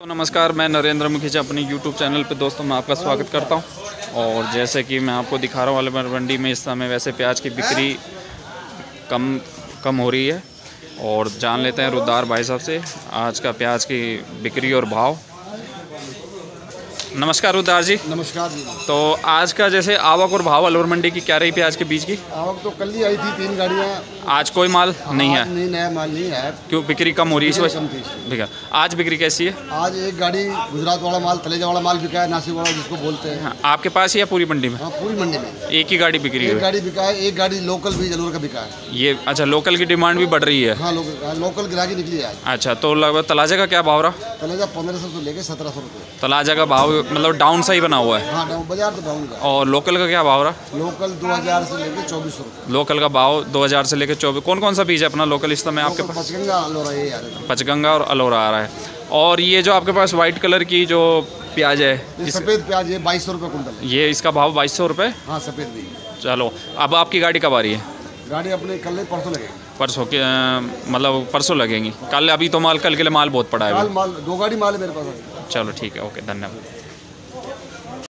तो नमस्कार, मैं नरेंद्र मुखीजा अपने यूट्यूब चैनल पे दोस्तों मैं आपका स्वागत करता हूँ। और जैसे कि मैं आपको दिखा रहा हूँ, वाले मंडी में इस समय वैसे प्याज की बिक्री कम कम हो रही है। और जान लेते हैं रुदार भाई साहब से, आज का प्याज की बिक्री और भाव। नमस्कार रुदार जी। नमस्कार जी। तो आज का जैसे आवक और भाव अलवर मंडी की क्या रही प्याज के बीच की? आवक तो कल ही आई थी तीन गाड़ियाँ। आज कोई माल नहीं है? नहीं नया माल नहीं है। क्यों बिक्री कम हो रही है इस वजह है आज बिक्री कैसी है? आज एक गाड़ी गुजरात वाला माल तलेजा वाला माल बिका है नासिक वाला जिसको बोलते हैं। हाँ, आपके पास ही है पूरी मंडी में? हाँ पूरी मंडी में। एक ही गाड़ी बिक्री एक गाड़ी बिका है एक गाड़ी लोकल भी जलूर का बिका है। ये अच्छा लोकल की डिमांड भी बढ़ रही है? हाँ लोकल हाँ, गिराकी निकली है अच्छा तो लगभग तलाजा का क्या भाव रहा? तलेजा पंद्रह सौ से लेके सत्रह सौ रुपये। तलाजा का भाव मतलब डाउन सा ही बना हुआ है। हाँ डाउन बाज़ार तो डाउन का। और लोकल का क्या भाव रहा? लोकल दो हज़ार से लेके चौबीस सौ रुपये। लोकल का भाव 2000 से लेकर चौबीस कौन कौन सा बीज है अपना लोकल इस समय आपके पास? पचगंगा लोरा ये आ रहा पचगंगा और अलोरा आ रहा है। और ये जो आपके पास वाइट कलर की जो प्याज है सफ़ेद प्याज ये बाईस सौ रुपये कुंटल ये इसका भाव बाईस सौ रुपये? हाँ सफ़ेद चलो अब आपकी गाड़ी कब आ रही है? गाड़ी अपने कल परसों लगेगी। परसों के मतलब परसों लगेंगी। कल अभी तो माल कल के लिए माल बहुत पड़ा है माल दो गाड़ी माल है मेरे पास चलो ठीक है ओके धन्यवाद।